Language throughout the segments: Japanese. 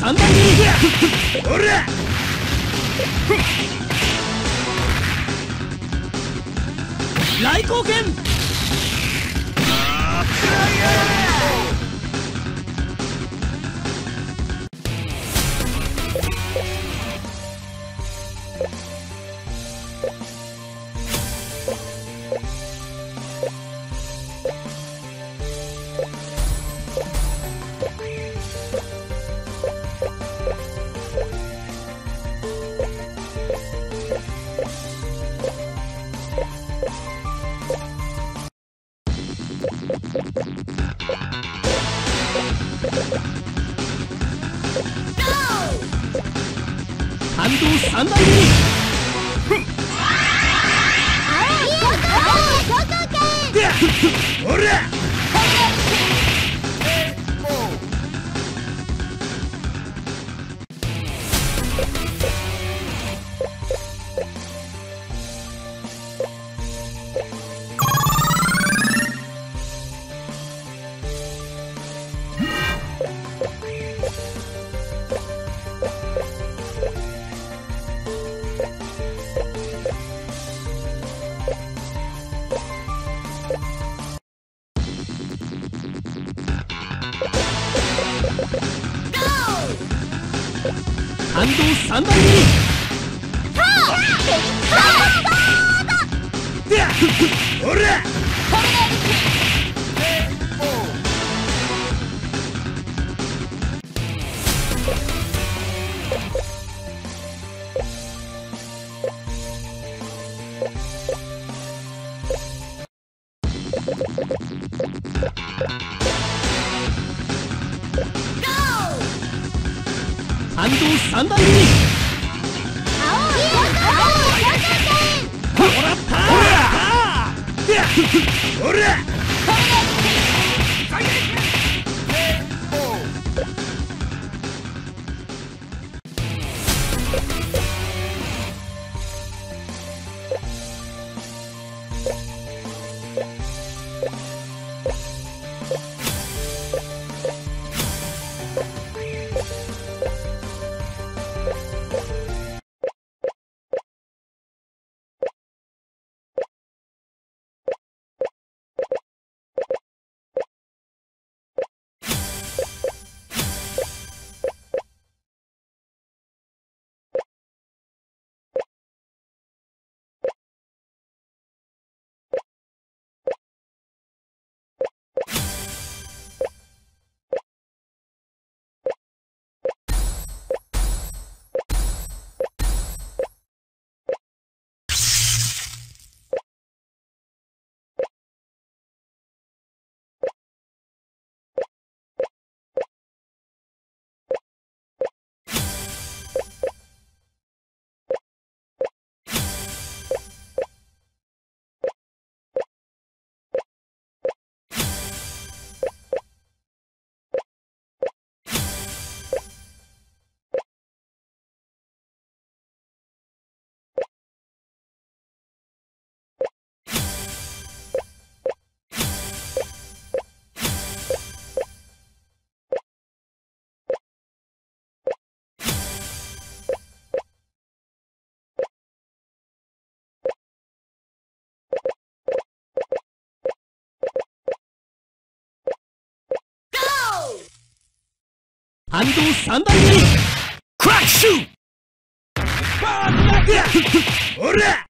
3番に行くほら。来動三代目にほら三段に。三番組。反動三段クラッシュら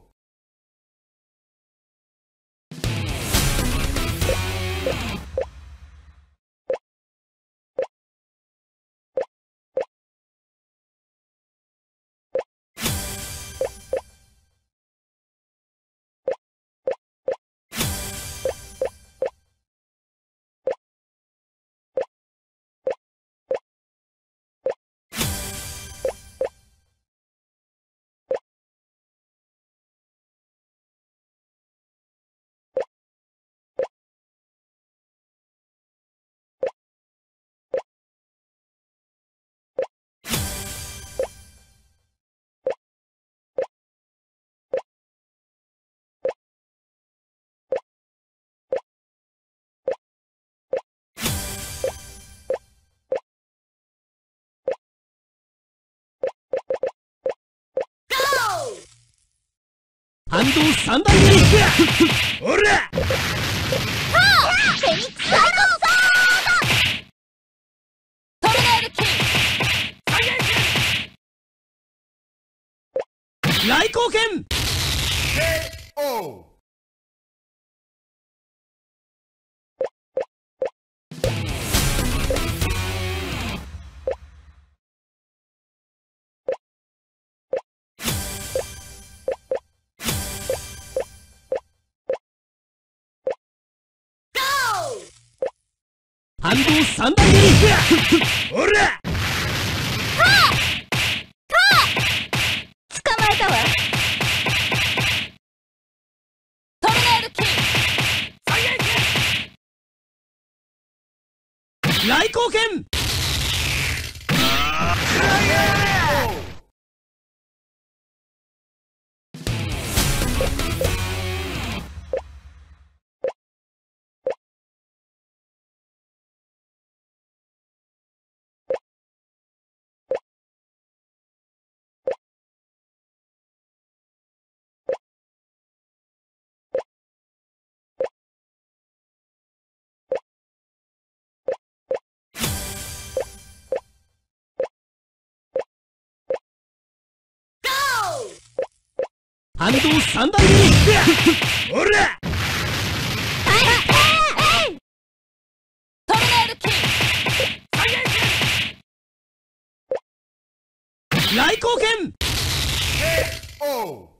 反動三段切りほら！フェニックスサイド。トルネードキー来光剣 KO 反動三段切りほら。捕まえたわ。トルネードキー来光剣段切り。ほら。トルネードキー。来光剣 KO